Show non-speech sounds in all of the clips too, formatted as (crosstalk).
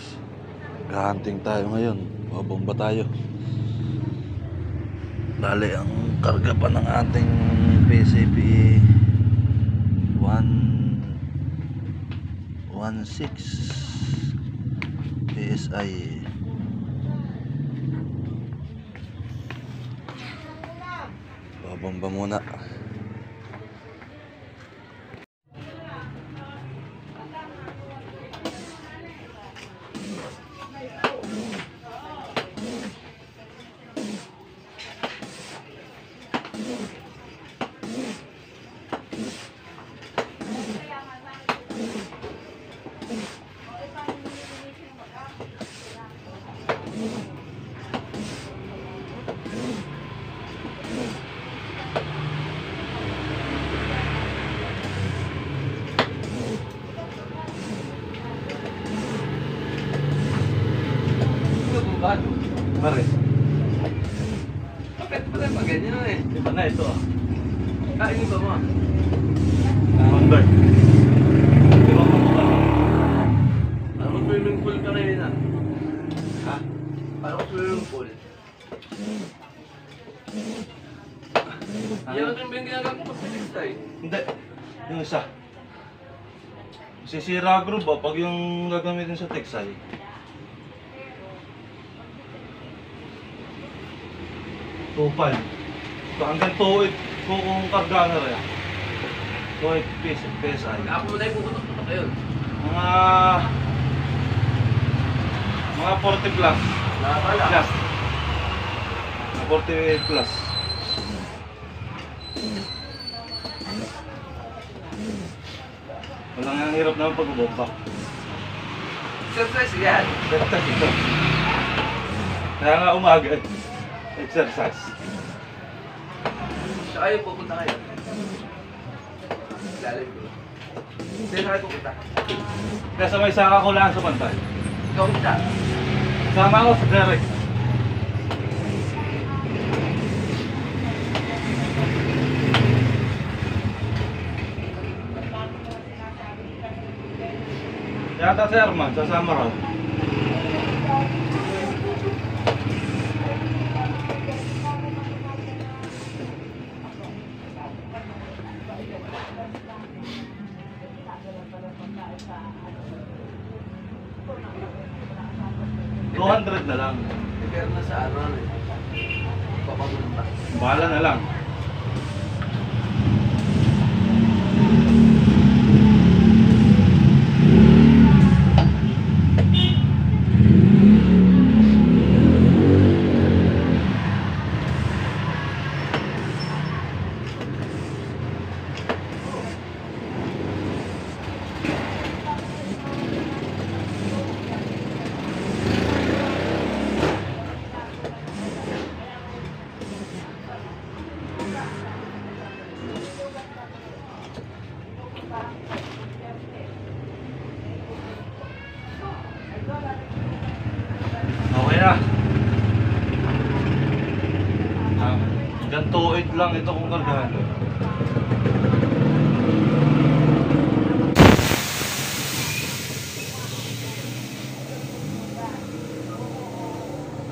boss. Gahanting tayo ngayon. Babomba tayo. Bale, ang karga pa ng ating PCP 1 16 PSI Babomba muna. Yeah. Ito ah. Kain ba mo? Convert. Di ba mga Ano swimming pool ka ngayon ah? Ha? Ano swimming pool? Yan ang yung ginagawa ko pag tayo. Hindi. Yung isa. Sisira group ba pag yung gagamitin sa textile? Tupal. Hanggang tuwid kung kung karga na rin. Tuwid piece, PSI. Ako mo na yung puputok-putok yun. Mga... Mga 40 plus. Nakakala. Plus. Mga 40 plus. Walang ang hirap naman pag-bomba. Exercise yan. Exercise ito. Kaya nga umaga, exercise. Saka yung pupunta kayo. Lalim ko. Saan kayo pupunta? Kaya sa may saka ko lang sa pantay. Ikaw pupunta. Sama ako sa Derek. Yata si Arman, sasama raw. Two hundred na lang. Pero na sa ano eh. Papapunta. Bahala na lang. Okay na. Ah, 2.8 lang ito kung kargahan.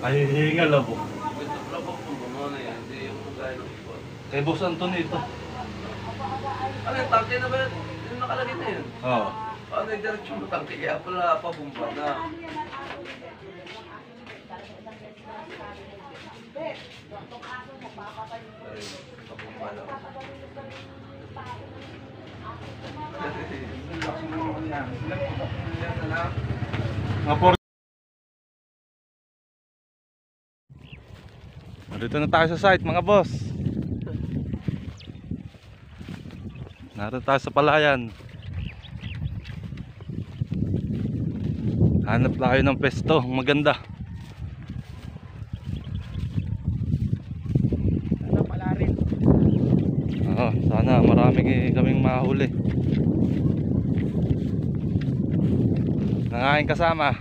Ay, hingal na po. Ito pala po kung bumo na yan. Hindi yung kagaya ng iba. Kay Boss Anton ito. Ano yung tangke na ba yun? Yung nakalagay na yun. Oo. Ano yung diretso mo tangke? Kaya pala pabumba na. Dito na tayo sa site mga boss. Narito tayo sa palayan. Hanap tayo ng pesto, maganda. Ano pala rin? Oo, sana marami mahuli. Nangain kasama.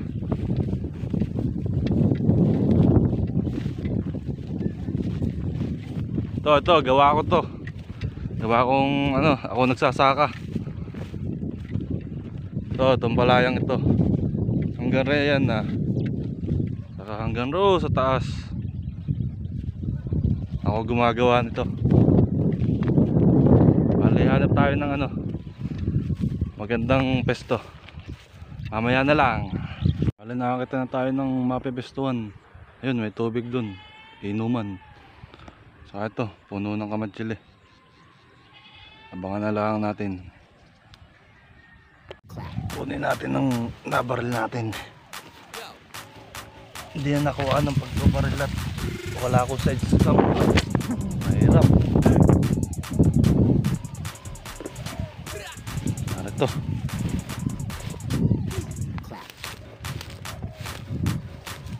Ito, ito, gawa ko to. Gawa kong ano, ako nagsasaka. Ito, itong balayang ito. Hanggang reyan na. Saka hanggang ro sa taas. Ako gumagawa nito. Hanap tayo ng ano. Magandang pesto. Mamaya na lang. Bali, nakakita na tayo ng mapipestuhan. Ayun, may tubig dun. Inuman. Saka ito, puno ng kamatsili. Abangan na lang natin. Kunin natin ng nabaril natin. Hindi na nakuha ng pagbabaril at wala akong side scout. Mahirap. To?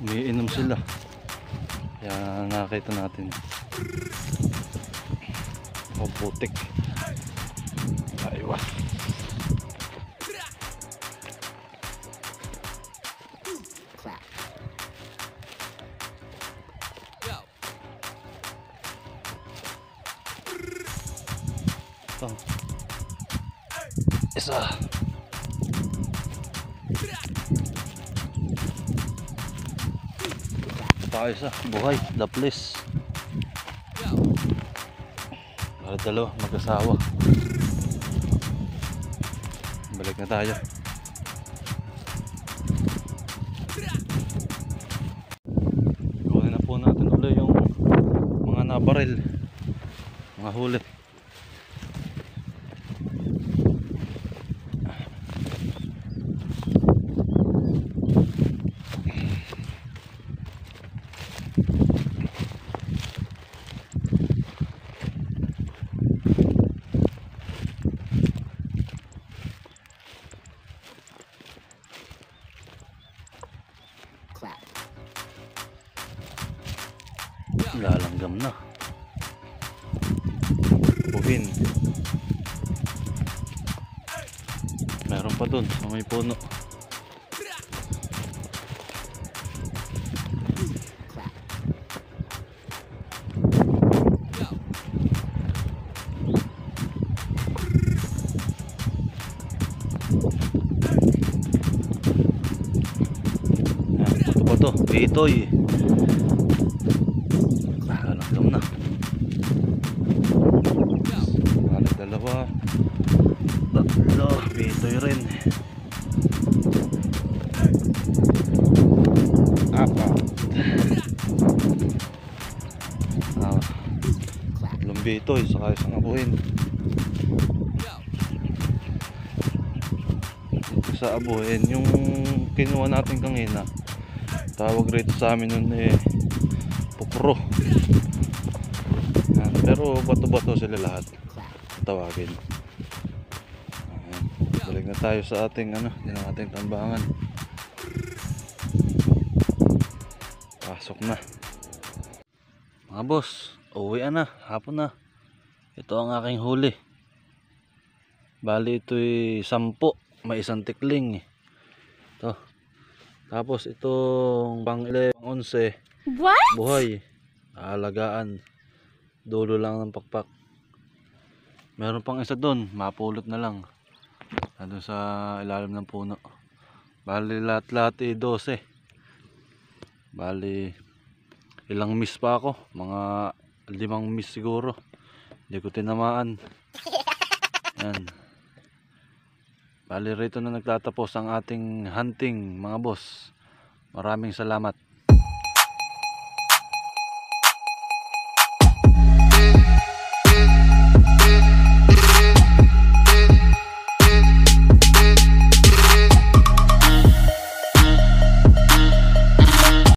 Umiinom sila. Kaya nakakita natin. O putik. Aywa. Ito. Isa. Tayo isa. Buhay. Daplis. Para dalawa. Mag-asawa. Balik na tayo. Kunin na po natin ulit yung mga nabaril. Mga huli. Pa dun sa may puno. Yan, Ito pa to, bitoy. Bitoy, saka isang abuhin. Dito sa abuhin, yung kinuha natin kanina, tawag rito sa amin nun eh, pupro. Yan, pero bato-bato sila lahat. Tawagin. Ayan. Balik na tayo sa ating ano, din ang ating tambangan. Pasok na. Mga boss, uwi na, hapon na. Ito ang aking huli. Bali ito'y sampo, may isang tikling. Ito. Tapos itong pang 11, pang 11, What? buhay. Aalagaan. Dulo lang ng pakpak. Meron pang isa doon, mapulot na lang. Nandun sa ilalim ng puno. Bali lahat-lahat eh 12. Bali ilang miss pa ako, mga limang miss siguro. Hindi ko tinamaan. (laughs) Yan. Bali rito na nagtatapos ang ating hunting mga boss. Maraming salamat.